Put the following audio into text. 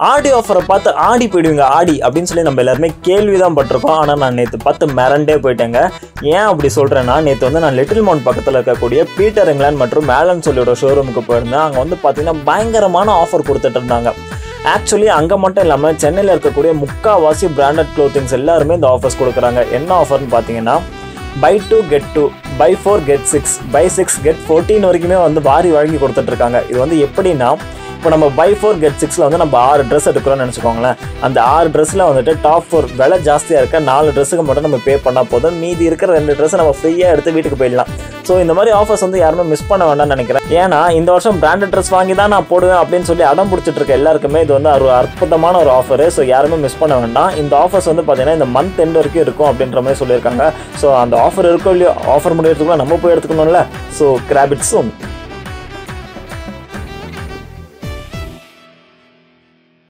ஆடி ஆஃபரை பார்த்து ஆடி போயிடுவீங்க ஆடி அப்படின்னு சொல்லி நம்ம எல்லாருமே கேள்வி தான் பட்டிருக்கோம். ஆனால் நான் நேற்று பார்த்து மிரண்டே போயிட்டேங்க. ஏன் அப்படி சொல்கிறேன்னா நேற்று வந்து நான் லிட்டில் மவுண்ட் பக்கத்தில் இருக்கக்கூடிய பீட்டர் இங்கிலாந்து மற்றும் மேலன் சொல்லியோட ஷோரூமுக்கு போயிருந்தேன். அங்கே வந்து பார்த்தீங்கன்னா பயங்கரமான ஆஃபர் கொடுத்துட்டு இருந்தாங்க. ஆக்சுவலி அங்கே மட்டும் இல்லாமல் சென்னையில் இருக்கக்கூடிய முக்காவாசி பிராண்டட் க்ளோத்திங்ஸ் எல்லாருமே இந்த ஆஃபர்ஸ் கொடுக்குறாங்க. என்ன ஆஃபர்னு பார்த்தீங்கன்னா buy two get two buy four get six buy six get fourteen வரைக்குமே வந்து வாரி வழங்கி கொடுத்துட்ருக்காங்க இது வந்து எப்படின்னா இப்போ நம்ம பை ஃபோர் கெட் சிக்ஸில் வந்து நம்ம ஆறு ட்ரெஸ் எடுக்கிறோம்னு நினச்சிக்கோங்களேன். அந்த ஆறு ட்ரெஸ்ஸில் வந்துட்டு டாப் ஃபோர் விலை ஜாஸ்தியாக இருக்க நாலு ட்ரெஸ்ஸுக்கு மட்டும் நம்ம பே பண்ணால் போதும். மீதி இருக்கிற ரெண்டு ட்ரெஸ்ஸை நம்ம ஃப்ரீயாக எடுத்து வீட்டுக்கு போயிடலாம். ஸோ இந்த மாதிரி ஆஃபர்ஸ் வந்து யாருமே மிஸ் பண்ண வேண்டாம்னு நினைக்கிறேன். ஏன்னா இந்த வருஷம் பிராண்டட் ட்ரெஸ் வாங்கி தான் நான் போடுவேன் அப்படின்னு சொல்லி அடம் பிடிச்சிட்டு இருக்க எல்லாருக்குமே இது வந்து ஒரு அற்புதமான ஒரு ஆஃபர் ஸோ யாருமே மிஸ் பண்ண வேண்டாம். இந்த ஆஃபர்ஸ் வந்து பார்த்தீங்கன்னா இந்த மந்த் எண்ட் வரைக்கும் இருக்கும் அப்படின்ற மாதிரி சொல்லியிருக்காங்க. ஸோ அந்த ஆஃபர் இருக்கோ இல்லையோ ஆஃபர் முடியறதுக்குள்ள நம்ம போய் எடுத்துக்கணும்ல. ஸோ கிராபிட் சூன்